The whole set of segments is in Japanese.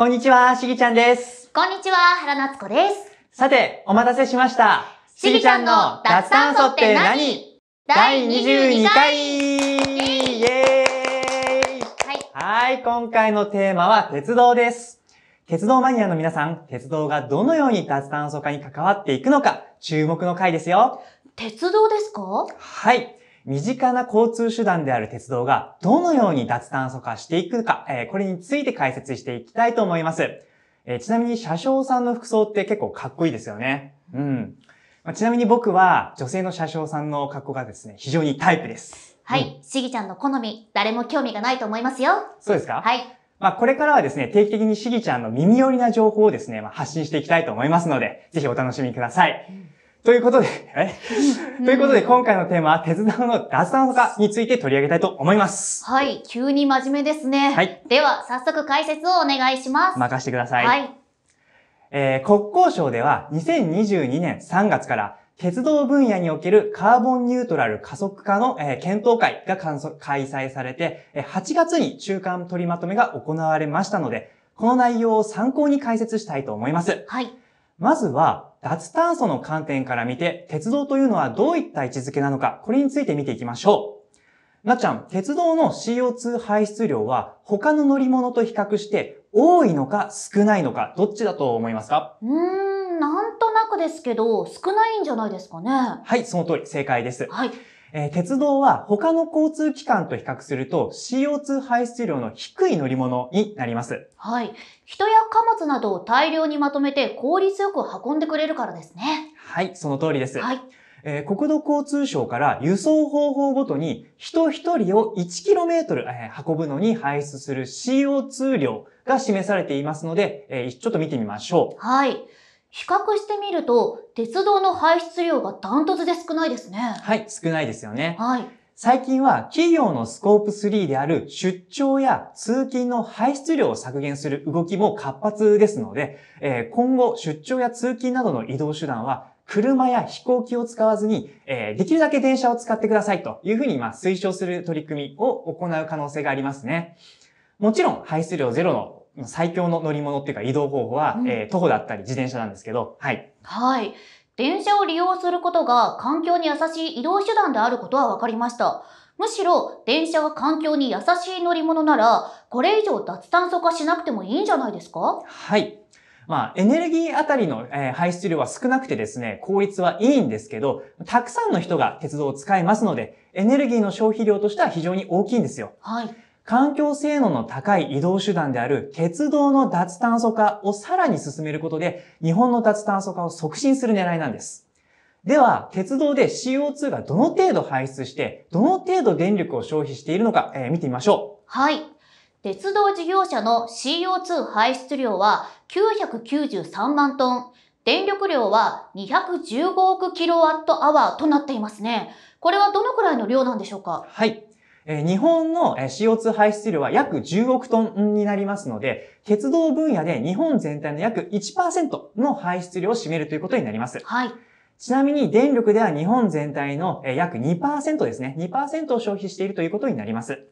こんにちは、しぎちゃんです。こんにちは、原夏子です。さて、お待たせしました。しぎちゃんの脱炭素って何？第22回イエーイはい。はい、今回のテーマは鉄道です。鉄道マニアの皆さん、鉄道がどのように脱炭素化に関わっていくのか、注目の回ですよ。鉄道ですか？はい。身近な交通手段である鉄道がどのように脱炭素化していくか、えーこれについて解説していきたいと思います。えーちなみに車掌さんの服装って結構かっこいいですよね。うん。まあちなみに僕は女性の車掌さんの格好がですね、非常にタイプです。うんはい。しぎちゃんの好み、誰も興味がないと思いますよ。そうですか？はい。まあこれからはですね、定期的にしぎちゃんの耳寄りな情報をですね、まあ、発信していきたいと思いますので、ぜひお楽しみください。ということで、え？ということで今回のテーマは鉄道の脱炭素化について取り上げたいと思います。はい。急に真面目ですね。はい。では、早速解説をお願いします。任せてください。はい。えー国交省では2022年3月から鉄道分野におけるカーボンニュートラル加速化の、えー検討会が観測開催されて、えー8月に中間取りまとめが行われましたので、この内容を参考に解説したいと思います。はい。まずは、脱炭素の観点から見て、鉄道というのはどういった位置づけなのか、これについて見ていきましょう。なっちゃん、鉄道の CO2 排出量は他の乗り物と比較して多いのか少ないのか、どっちだと思いますか？うーん、なんとなくですけど、少ないんじゃないですかね。はい、その通り、正解です。はい。えー鉄道は他の交通機関と比較すると CO2 排出量の低い乗り物になります。はい。人や貨物などを大量にまとめて効率よく運んでくれるからですね。はい、その通りです。はい。えー国土交通省から輸送方法ごとに人一人を 1km、えー運ぶのに排出する CO2 量が示されていますので、えーちょっと見てみましょう。はい。比較してみると、鉄道の排出量がダントツで少ないですね。はい、少ないですよね。はい。最近は企業のスコープ3である出張や通勤の排出量を削減する動きも活発ですので、えー今後出張や通勤などの移動手段は車や飛行機を使わずに、えーできるだけ電車を使ってくださいというふうにまあ推奨する取り組みを行う可能性がありますね。もちろん排出量ゼロの最強の乗り物っていうか移動方法は、うんえー徒歩だったり自転車なんですけど、はい。はい。電車を利用することが環境に優しい移動手段であることは分かりました。むしろ、電車が環境に優しい乗り物なら、これ以上脱炭素化しなくてもいいんじゃないですか？はい。まあ、エネルギーあたりの、えー排出量は少なくてですね、効率はいいんですけど、たくさんの人が鉄道を使いますので、エネルギーの消費量としては非常に大きいんですよ。はい。環境性能の高い移動手段である鉄道の脱炭素化をさらに進めることで、日本の脱炭素化を促進する狙いなんです。では、鉄道で CO2 がどの程度排出して、どの程度電力を消費しているのか、えー見てみましょう。はい。鉄道事業者の CO2 排出量は993万トン。電力量は215億キロワットアワーとなっていますね。これはどのくらいの量なんでしょうか？はい。えー日本のえー CO2 排出量は約10億トンになりますので、鉄道分野で日本全体の約1%の排出量を占めるということになります。はい。ちなみに電力では日本全体のえー約2%ですね。2%を消費しているということになります。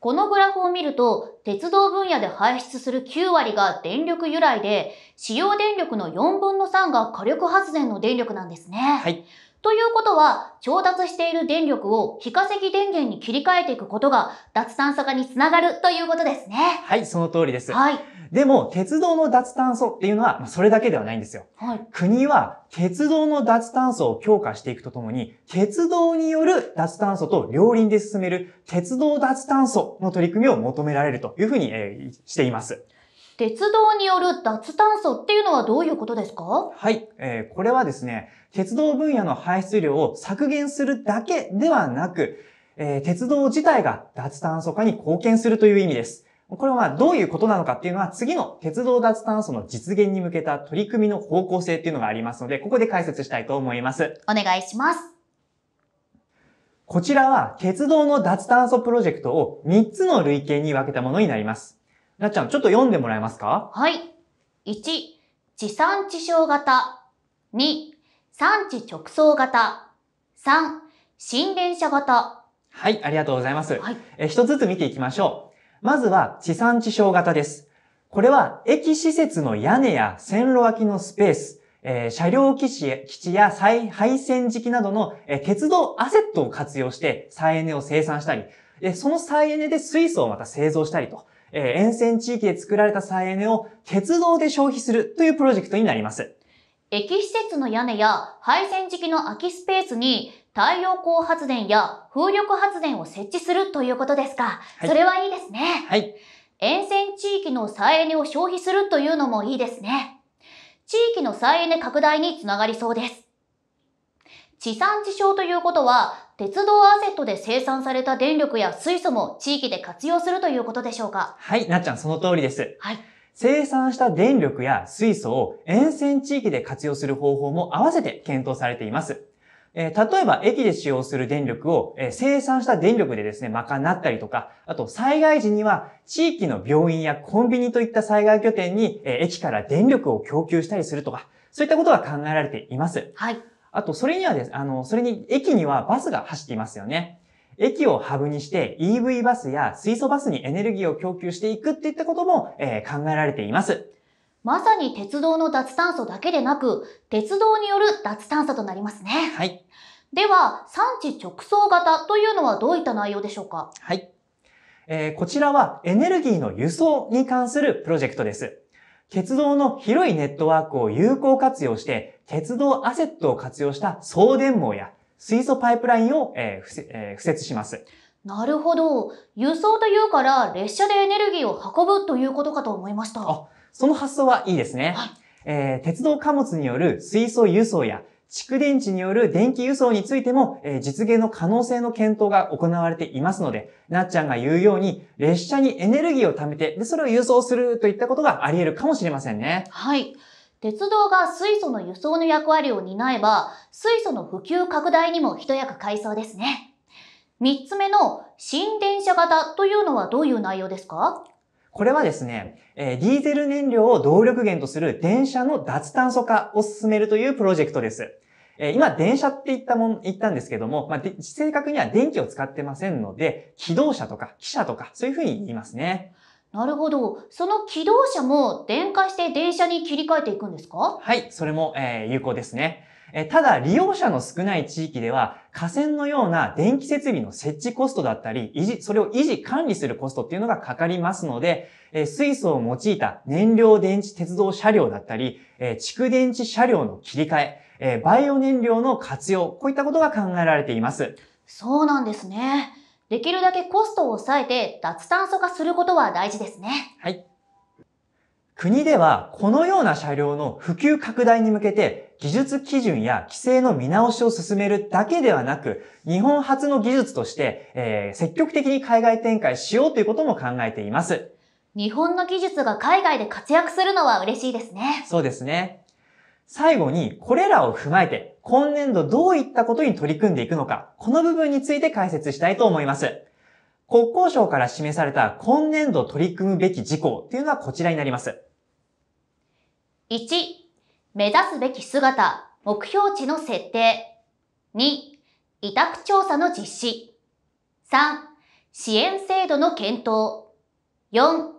このグラフを見ると、鉄道分野で排出する9割が電力由来で、使用電力の4分の3が火力発電の電力なんですね。はい。ということは、調達している電力を非化石電源に切り替えていくことが脱炭素化につながるということですね。はい、その通りです。はい。でも、鉄道の脱炭素っていうのは、まあそれだけではないんですよ。はい。国は鉄道の脱炭素を強化していくとともに、鉄道による脱炭素と両輪で進める鉄道脱炭素の取り組みを求められるというふうに、えーしています。鉄道による脱炭素っていうのはどういうことですか？はい、えーこれはですね、鉄道分野の排出量を削減するだけではなく、えー鉄道自体が脱炭素化に貢献するという意味です。これはまあどういうことなのかっていうのは次の鉄道脱炭素の実現に向けた取り組みの方向性っていうのがありますので、ここで解説したいと思います。お願いします。こちらは鉄道の脱炭素プロジェクトを3つの類型に分けたものになります。なっちゃん、ちょっと読んでもらえますか？はい。1、地産地消型。2、産地直送型。3、新電車型。はい、ありがとうございます。はい。えー一つずつ見ていきましょう。まずは地産地消型です。これは駅施設の屋根や線路脇のスペース、えー車両基地基地や再配線時期などの、えー鉄道アセットを活用して再エネを生産したり、でその再エネで水素をまた製造したりと、えー沿線地域で作られた再エネを鉄道で消費するというプロジェクトになります。駅施設の屋根や配線時期の空きスペースに太陽光発電や風力発電を設置するということですか。はいそれはいいですね。はい。沿線地域の再エネを消費するというのもいいですね。地域の再エネ拡大につながりそうです。地産地消ということは、鉄道アセットで生産された電力や水素も地域で活用するということでしょうか？はい、なっちゃん、その通りです。はい。生産した電力や水素を沿線地域で活用する方法も合わせて検討されています。えー例えば、駅で使用する電力を、えー生産した電力でですね、賄ったりとか、あと、災害時には、地域の病院やコンビニといった災害拠点に、えー駅から電力を供給したりするとか、そういったことが考えられています。はい。あと、それにはです、あの、それに、駅にはバスが走っていますよね。駅をハブにして EV バスや水素バスにエネルギーを供給していくっていったことも、えー考えられています。まさに鉄道の脱炭素だけでなく、鉄道による脱炭素となりますね。はい。では、産地直送型というのはどういった内容でしょうか？はい。えーこちらはエネルギーの輸送に関するプロジェクトです。鉄道の広いネットワークを有効活用して、鉄道アセットを活用した送電網や水素パイプラインを、えーえー敷設します。なるほど。輸送というから列車でエネルギーを運ぶということかと思いました。あその発想はいいですね。はいえー鉄道貨物による水素輸送や蓄電池による電気輸送についても、え実現の可能性の検討が行われていますので、なっちゃんが言うように、列車にエネルギーを貯めて、で、それを輸送するといったことがあり得るかもしれませんね。はい。鉄道が水素の輸送の役割を担えば、水素の普及拡大にも一役買いそうですね。三つ目の新電車型というのはどういう内容ですか？これはですね、えーディーゼル燃料を動力源とする電車の脱炭素化を進めるというプロジェクトです。えー今、電車って言ったもん、言ったんですけども、まあ、で正確には電気を使ってませんので、機動車とか汽車とか、そういうふうに言いますね。なるほど。その機動車も電化して電車に切り替えていくんですか？はい、それも、えー有効ですね。えーただ、利用者の少ない地域では、河川のような電気設備の設置コストだったり、維持、それを維持管理するコストっていうのがかかりますので、えー水素を用いた燃料電池鉄道車両だったり、えー蓄電池車両の切り替え、えーバイオ燃料の活用、こういったことが考えられています。そうなんですね。できるだけコストを抑えて脱炭素化することは大事ですね。はい。国では、このような車両の普及拡大に向けて、技術基準や規制の見直しを進めるだけではなく、日本初の技術として、えー積極的に海外展開しようということも考えています。日本の技術が海外で活躍するのは嬉しいですね。そうですね。最後に、これらを踏まえて、今年度どういったことに取り組んでいくのか、この部分について解説したいと思います。国交省から示された今年度取り組むべき事項っていうのはこちらになります。1、目指すべき姿、目標値の設定。2、委託調査の実施。3、支援制度の検討。4、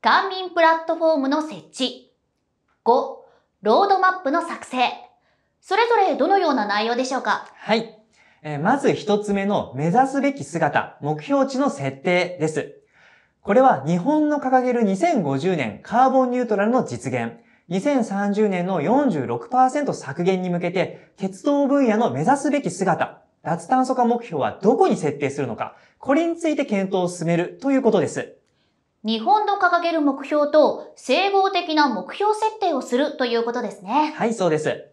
官民プラットフォームの設置。5、ロードマップの作成。それぞれどのような内容でしょうか？はい。えまず一つ目の目指すべき姿、目標値の設定です。これは日本の掲げる2050年カーボンニュートラルの実現、2030年の46%削減に向けて、鉄道分野の目指すべき姿、脱炭素化目標はどこに設定するのか、これについて検討を進めるということです。日本の掲げる目標と整合的な目標設定をするということですね。はい、そうです。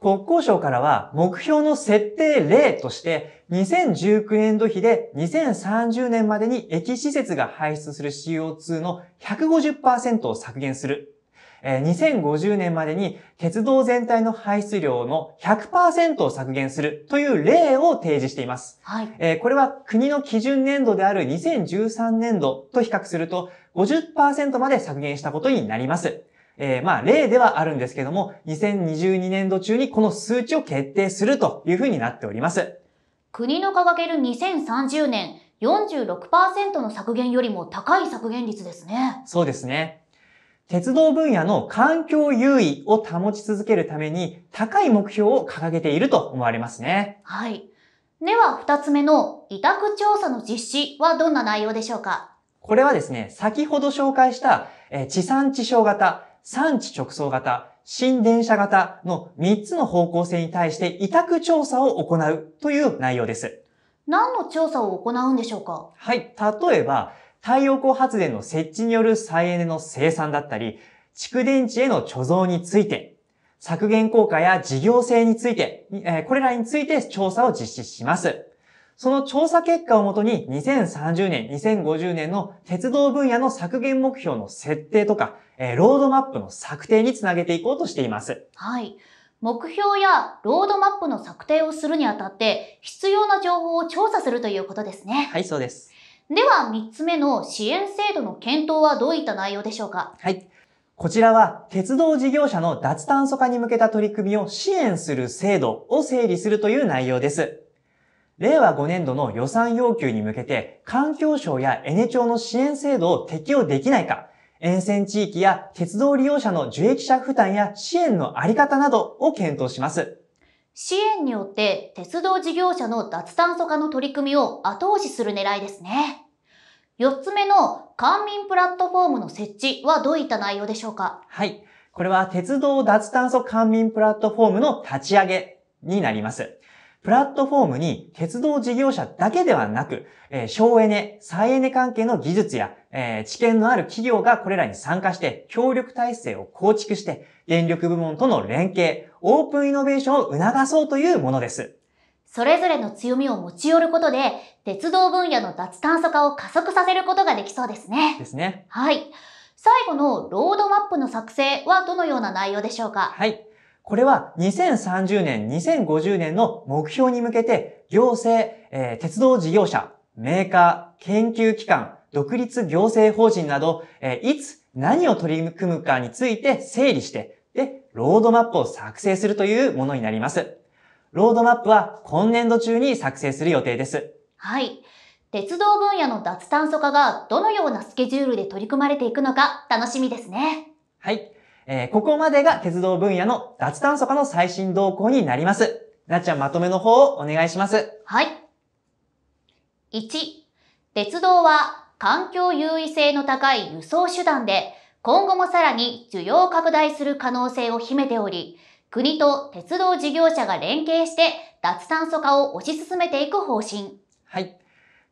国交省からは目標の設定例として2019年度比で2030年までに駅施設が排出する CO2 の150%を削減する。えー2050年までに鉄道全体の排出量の100%を削減するという例を提示しています。はい。えーこれは国の基準年度である2013年度と比較すると50%まで削減したことになります。えーまあ、例ではあるんですけども、2022年度中にこの数値を決定するというふうになっております。国の掲げる2030年46%の削減よりも高い削減率ですね。そうですね。鉄道分野の環境優位を保ち続けるために高い目標を掲げていると思われますね。はい。では、二つ目の委託調査の実施はどんな内容でしょうか？これはですね、先ほど紹介した、え地産地消型、産地直送型、新電車型の3つの方向性に対して委託調査を行うという内容です。何の調査を行うんでしょうか？はい。例えば、太陽光発電の設置による再エネの生産だったり、蓄電池への貯蔵について、削減効果や事業性について、えこれらについて調査を実施します。その調査結果をもとに2030年、2050年の鉄道分野の削減目標の設定とか、えロードマップの策定につなげていこうとしています。はい。目標やロードマップの策定をするにあたって必要な情報を調査するということですね。はい、そうです。では、3つ目の支援制度の検討はどういった内容でしょうか？はい。こちらは、鉄道事業者の脱炭素化に向けた取り組みを支援する制度を整理するという内容です。令和5年度の予算要求に向けて、環境省やエネ庁の支援制度を適用できないか、沿線地域や鉄道利用者の受益者負担や支援のあり方などを検討します。支援によって鉄道事業者の脱炭素化の取り組みを後押しする狙いですね。4つ目の官民プラットフォームの設置はどういった内容でしょうか？はい。これは鉄道脱炭素官民プラットフォームの立ち上げになります。プラットフォームに鉄道事業者だけではなく、えー、省エネ、再エネ関係の技術や、えー、知見のある企業がこれらに参加して協力体制を構築して、電力部門との連携、オープンイノベーションを促そうというものです。それぞれの強みを持ち寄ることで、鉄道分野の脱炭素化を加速させることができそうですね。ですね。はい。最後のロードマップの作成はどのような内容でしょうか？はい。これは2030年、2050年の目標に向けて、行政、えー、鉄道事業者、メーカー、研究機関、独立行政法人など、えー、いつ何を取り組むかについて整理して、で、ロードマップを作成するというものになります。ロードマップは今年度中に作成する予定です。はい。鉄道分野の脱炭素化がどのようなスケジュールで取り組まれていくのか楽しみですね。はい。えー、ここまでが鉄道分野の脱炭素化の最新動向になります。なっちゃんまとめの方をお願いします。はい。1、鉄道は環境優位性の高い輸送手段で今後もさらに需要拡大する可能性を秘めており、国と鉄道事業者が連携して脱炭素化を推し進めていく方針。はい。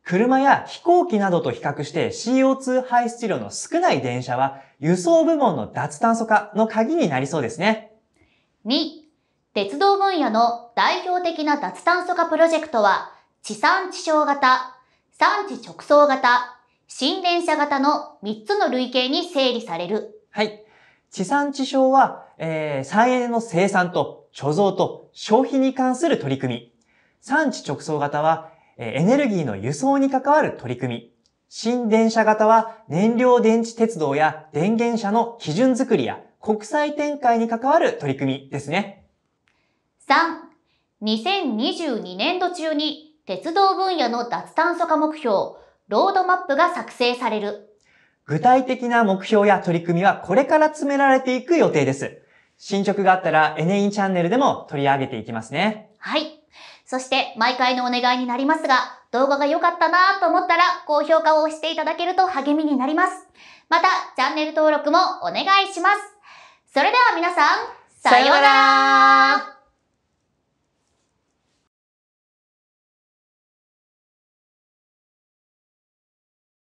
車や飛行機などと比較して CO2 排出量の少ない電車は輸送部門の脱炭素化の鍵になりそうですね。2、鉄道分野の代表的な脱炭素化プロジェクトは地産地消型、産地直送型、新電車型の3つの類型に整理される。はい。地産地消は、えー、再エネの生産と貯蔵と消費に関する取り組み。産地直送型は、エネルギーの輸送に関わる取り組み。新電車型は燃料電池鉄道や電源車の基準づくりや国際展開に関わる取り組みですね。3、2022年度中に鉄道分野の脱炭素化目標、ロードマップが作成される。具体的な目標や取り組みはこれから詰められていく予定です。進捗があったら NE チャンネルでも取り上げていきますね。はい。そして毎回のお願いになりますが、動画が良かったなと思ったら高評価を押していただけると励みになります。また、チャンネル登録もお願いします。それでは皆さん、さようなら